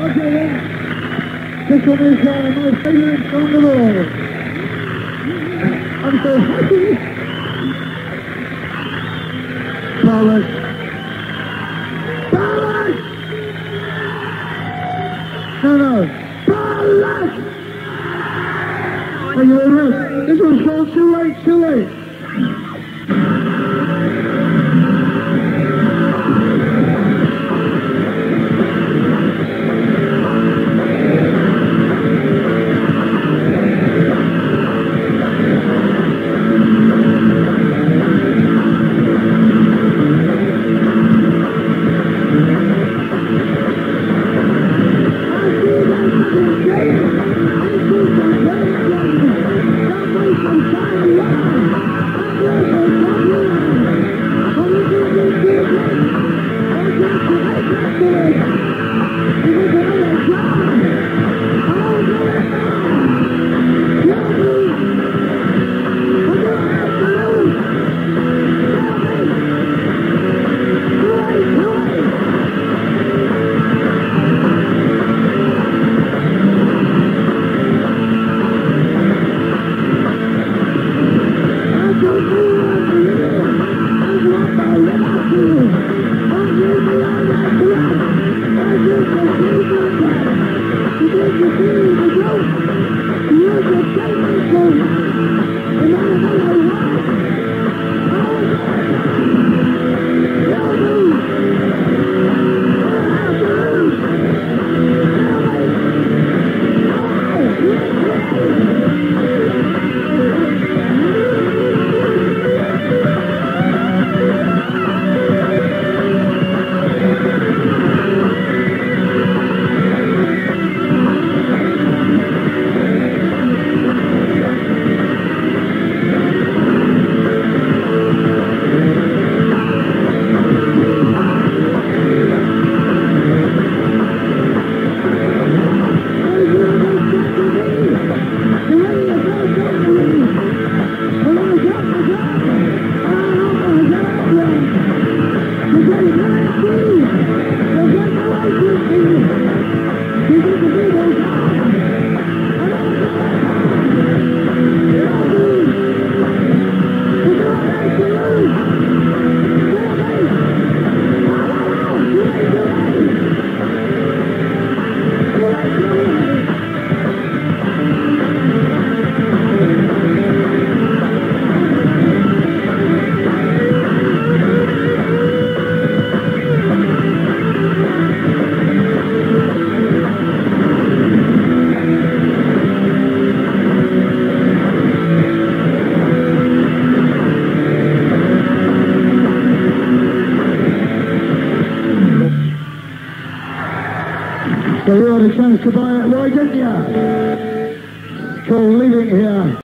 Okay. This one is my of all. I'm so happy. Ballad. Ballad! No! Thank you much. This one's called Too Late, Too Late. So you had a chance to buy it, why didn't you? Called Leaving Here.